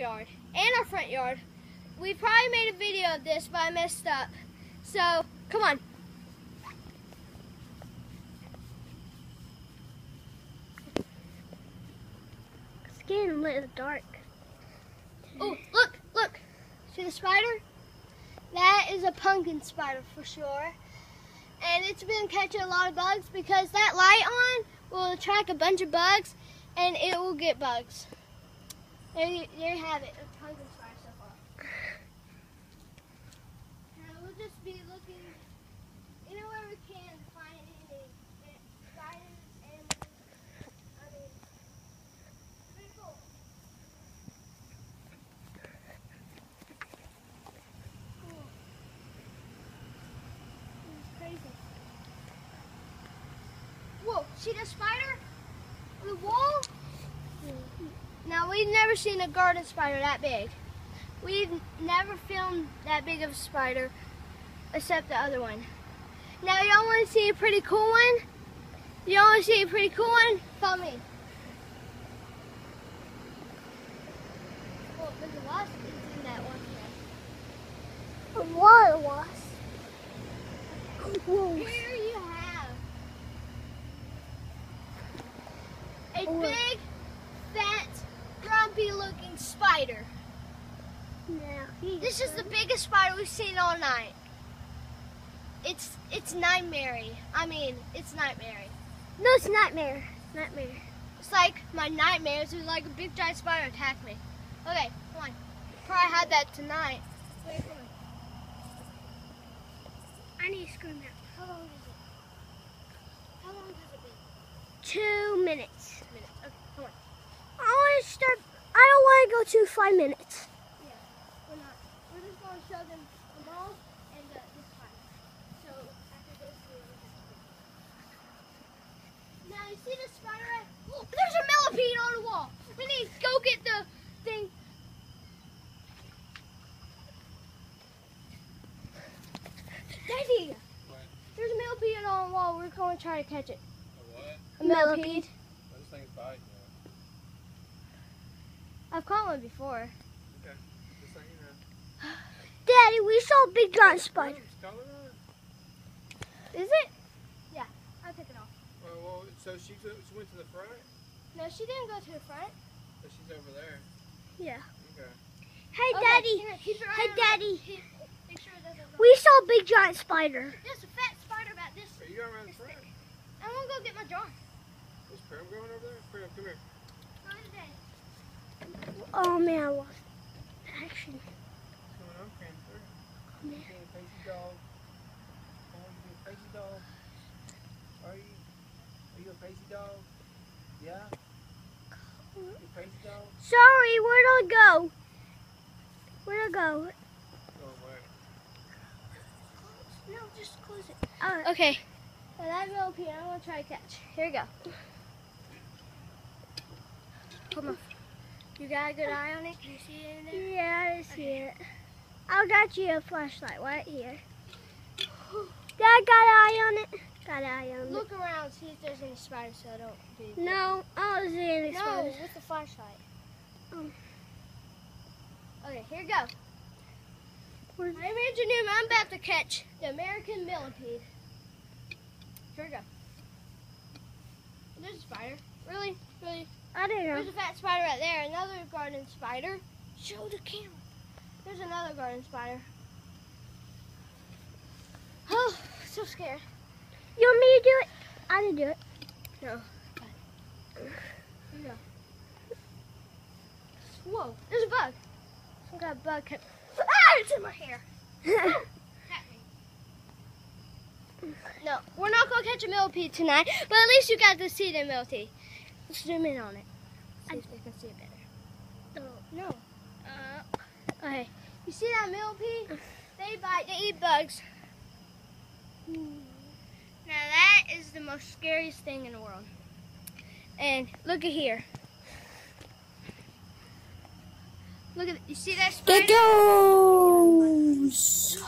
backyard and our front yard. We probably made a video of this, but I messed up. So, come on. It's getting a little dark. Oh, look, look. See the spider? That is a pumpkin spider for sure. And it's been catching a lot of bugs because that light on will attract a bunch of bugs and it will get bugs. There you, there you have it, a pumpkin spider so far. Now we'll just be looking anywhere we can to find any spiders and I mean, pretty cool. This is crazy. Whoa, see the spider? On the wall? Now, we've never seen a garden spider that big. We've never filmed that big of a spider, except the other one. Now, y'all want to see a pretty cool one? Y'all want to see a pretty cool one? Follow me. Well, there's a wasp in that one. A water wasp. Whoa. Here you have a Oh. big, fat, grumpy looking spider. Now, This is the biggest spider we've seen all night. It's it's nightmare. I mean, it's nightmare. No, it's nightmare. Nightmare. It's like my nightmares. It's like a big giant spider attacked me. Okay, come on. Probably had that tonight. Wait, come on. I need to scream out. How long is it? How long does it be? Two minutes. A minute. Okay, come on. I want to start. I don't want to go to five minutes. Yeah, we're not. We're just going to show them the mall and uh, this spider. So after this, we'll Now you see the spider? Oh, there's a millipede on the wall. We need to go get the thing. Daddy, there's a millipede on the wall. We're going to try to catch it. A what? A millipede. Those things bite. I've caught one before. Okay. Just so you know. Daddy, we saw a big giant spider. It's coming on. Is it? Yeah, I took it off. Well, well, so she, go- she went to the front, No, she didn't go to the front. but she's over there. Yeah. Okay. Hey, Okay, Daddy. here, keep it right Hey. Daddy. Make sure it. We saw a big giant spider. There's a fat spider about this. Are you going around the front? Thick. I want to go get my jar. Is Prim going over there? Prim, come here. Not today. Oh man, I lost action. What's going on, Prancer? Oh, man. You being a crazy dog? Oh, you being a crazy dog? Are you? Are you a crazy dog? Yeah? You crazy dog? Sorry, where'd I go? Where'd I go? Go. No, just close it. Okay. Now that millipede, I'm going to try to catch. Here we go. Come on. You got a good eye on it? Can you see it in there? yeah, I see it. I got you a flashlight right here. Dad got an eye on it. Got an eye on Look around, see if there's any spiders so I don't be. No, I don't see any No, spiders. with the flashlight. Um. Okay, here we go. Where's- name's Januma. I'm about to catch the American millipede. Here we go. There's a spider. Really? Really? I don't know. There's a fat spider right there. Another garden spider. Show the camera. There's another garden spider. Oh, so scared. You want me to do it? I didn't do it. No. Here we go. Whoa, there's a bug. Some kind of bug kept. Ah, it's in my hair. No, we're not gonna catch a millipede tonight, but at least you got to see the millipede. Let's zoom in on it. See if they can see it better. No. Uh, okay. You see that millipede? They bite. They eat bugs. Now that is the most scariest thing in the world. And look at here. Look at you see that spider? goes.